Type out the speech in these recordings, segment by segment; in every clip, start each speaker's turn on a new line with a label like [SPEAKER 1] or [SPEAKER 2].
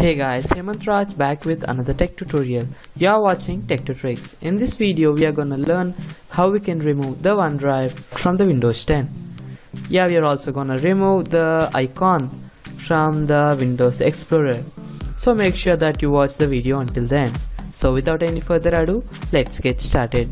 [SPEAKER 1] Hey guys, Hemant Raj back with another tech tutorial. You are watching Tech Tricks. In this video, we are gonna learn how we can remove the OneDrive from the Windows 10. Yeah, we are also gonna remove the icon from the Windows Explorer. So make sure that you watch the video until then. So without any further ado, let's get started.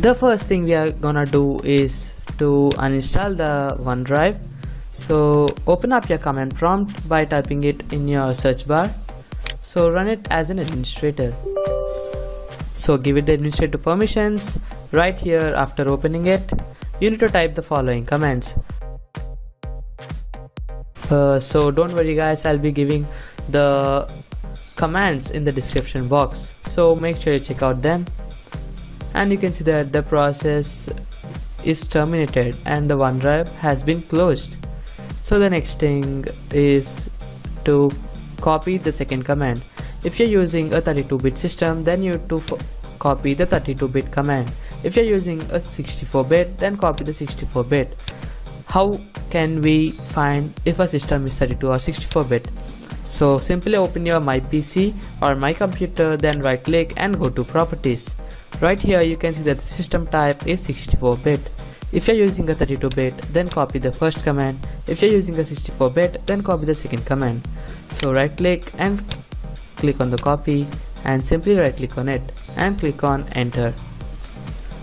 [SPEAKER 1] The first thing we are gonna do is to uninstall the OneDrive. So open up your command prompt by typing it in your search bar. So run it as an administrator. So give it the administrator permissions right here after opening it. You need to type the following commands. Uh, so don't worry guys I'll be giving the commands in the description box. So make sure you check out them and you can see that the process is terminated and the OneDrive has been closed. So the next thing is to copy the second command. If you're using a 32-bit system then you to copy the 32-bit command. If you're using a 64-bit then copy the 64-bit. How can we find if a system is 32 or 64-bit? So simply open your my PC or my computer then right click and go to properties. Right here you can see that the system type is 64-bit. If you're using a 32-bit then copy the first command. If you're using a 64-bit then copy the second command. So right click and click on the copy and simply right click on it and click on enter.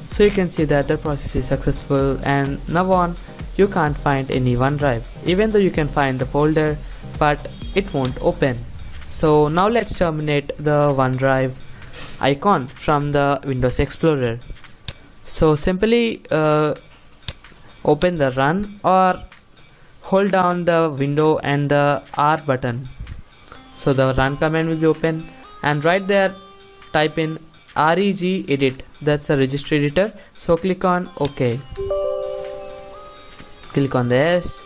[SPEAKER 1] So you can see that the process is successful and now on you can't find any OneDrive even though you can find the folder but it won't open. So now let's terminate the OneDrive icon from the Windows Explorer. So simply uh, open the run or hold down the window and the R button. So the run command will be open and right there type in reg edit that's a registry editor so click on ok click on this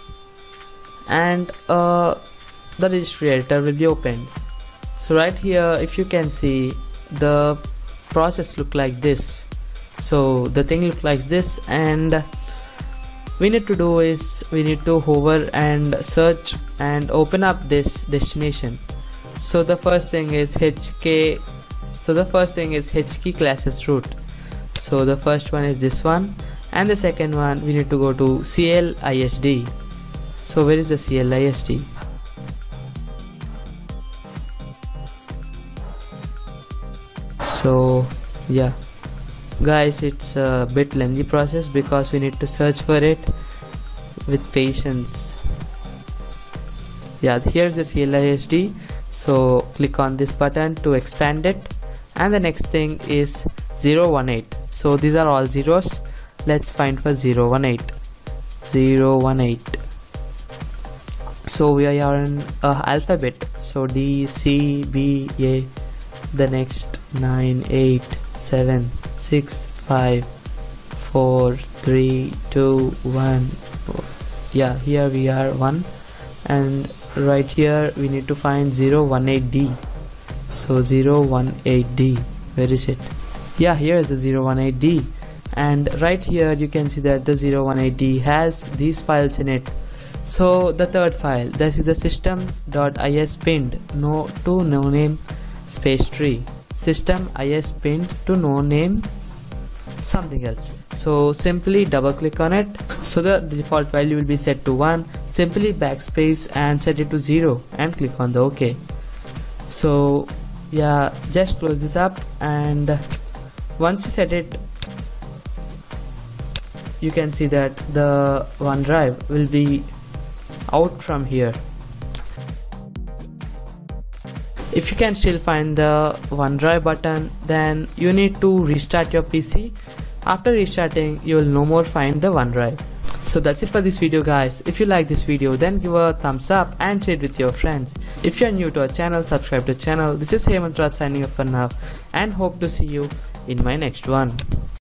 [SPEAKER 1] and uh, the registry editor will be opened so right here if you can see the process look like this. So the thing look like this and we need to do is we need to hover and search and open up this destination. So the first thing is hk so the first thing is hk classes root so the first one is this one and the second one we need to go to CLSID so where is the CLSID so yeah. Guys it's a bit lengthy process because we need to search for it with patience. Yeah here's the CLSID so click on this button to expand it. And the next thing is 018 so these are all zeros. Let's find for 018 018 so we are in uh, alphabet. So D C B A the next 9 8 7 6 5 4 3 2 1 yeah here we are 1 and right here we need to find 018d so 018d where is it? Yeah here is the 018d and right here you can see that the 018d has these files in it. So the third file this is the system.is pinned. No to no name space tree system is pinned to no name something else. So simply double click on it. So the default value will be set to 1 simply backspace and set it to 0 and click on the ok. So yeah just close this up and once you set it you can see that the OneDrive will be out from here if you can still find the OneDrive button then you need to restart your PC after restarting you will no more find the OneDrive. So that's it for this video guys. If you like this video then give a thumbs up and share it with your friends. If you are new to our channel subscribe to channel. This is Hemant signing off for now and hope to see you in my next one